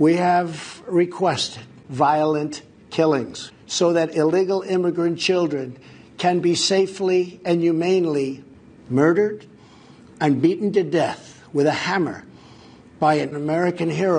We have requested violent killings so that illegal immigrant children can be safely and humanely murdered and beaten to death with a hammer by an American hero.